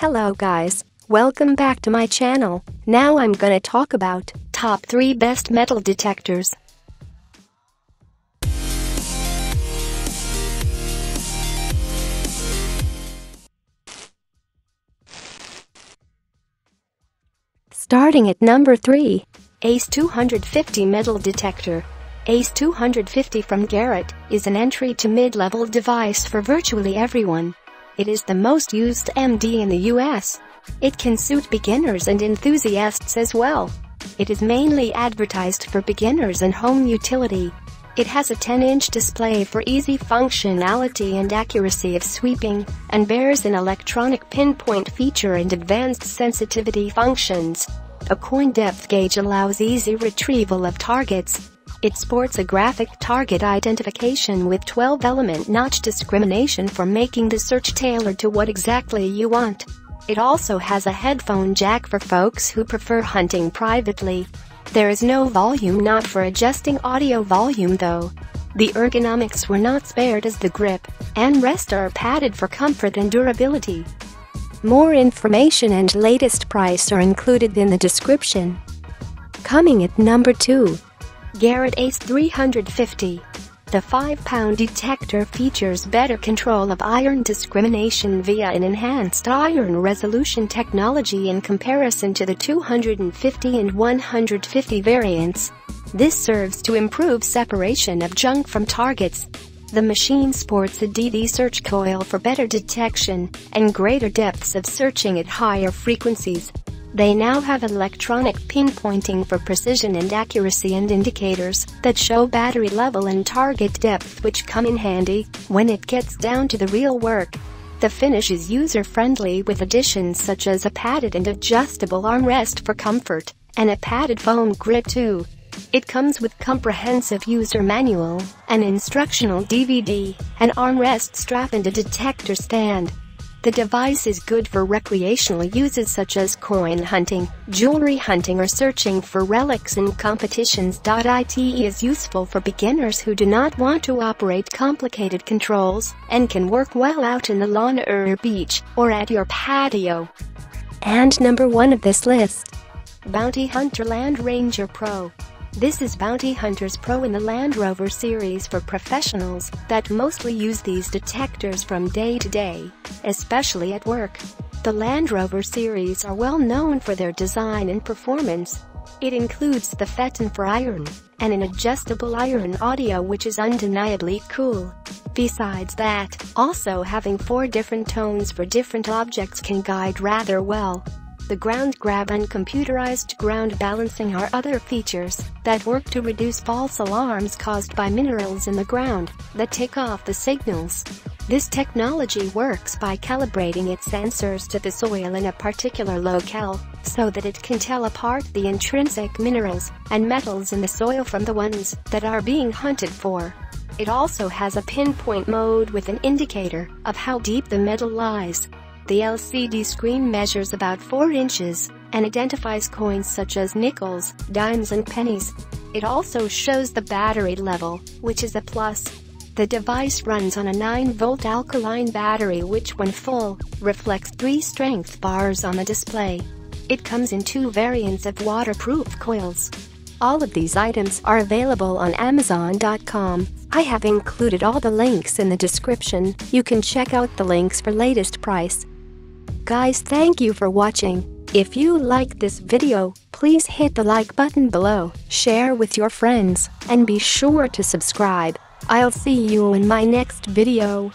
Hello guys, welcome back to my channel. Now I'm gonna talk about top 3 best metal detectors. Starting at number 3, ACE 250 metal detector. ACE 250 from Garrett is an entry to mid-level device for virtually everyone. It is the most used MD in the US. It can suit beginners and enthusiasts as well. It is mainly advertised for beginners and home utility. It has a 10-inch display for easy functionality and accuracy of sweeping, and bears an electronic pinpoint feature and advanced sensitivity functions. A coin depth gauge allows easy retrieval of targets, it sports a graphic target identification with 12-element notch discrimination for making the search tailored to what exactly you want. It also has a headphone jack for folks who prefer hunting privately. There is no volume knob for adjusting audio volume though. The ergonomics were not spared as the grip and rest are padded for comfort and durability. More information and latest price are included in the description. Coming at number 2. Garrett Ace 350. The 5-pound detector features better control of iron discrimination via an enhanced iron resolution technology in comparison to the 250 and 150 variants. This serves to improve separation of junk from targets. The machine sports a DD search coil for better detection and greater depths of searching at higher frequencies. They now have electronic pinpointing for precision and accuracy and indicators that show battery level and target depth which come in handy when it gets down to the real work. The finish is user-friendly with additions such as a padded and adjustable armrest for comfort, and a padded foam grip too. It comes with comprehensive user manual, an instructional DVD, an armrest strap and a detector stand. The device is good for recreational uses such as coin hunting, jewelry hunting or searching for relics in competitions. It is useful for beginners who do not want to operate complicated controls and can work well out in the lawn or beach or at your patio. And number one of this list. Bounty Hunter Land Ranger Pro this is Bounty Hunters Pro in the Land Rover series for professionals that mostly use these detectors from day to day, especially at work. The Land Rover series are well known for their design and performance. It includes the Fe-Tone for iron, and an adjustable iron audio which is undeniably cool. Besides that, also having four different tones for different objects can guide rather well. The ground grab and computerized ground balancing are other features that work to reduce false alarms caused by minerals in the ground that take off the signals. This technology works by calibrating its sensors to the soil in a particular locale, so that it can tell apart the intrinsic minerals and metals in the soil from the ones that are being hunted for. It also has a pinpoint mode with an indicator of how deep the metal lies. The LCD screen measures about 4 inches and identifies coins such as nickels, dimes and pennies. It also shows the battery level, which is a plus. The device runs on a 9-volt alkaline battery which when full, reflects 3 strength bars on the display. It comes in two variants of waterproof coils. All of these items are available on Amazon.com. I have included all the links in the description. You can check out the links for latest price. Guys thank you for watching. If you like this video, please hit the like button below, share with your friends, and be sure to subscribe. I'll see you in my next video.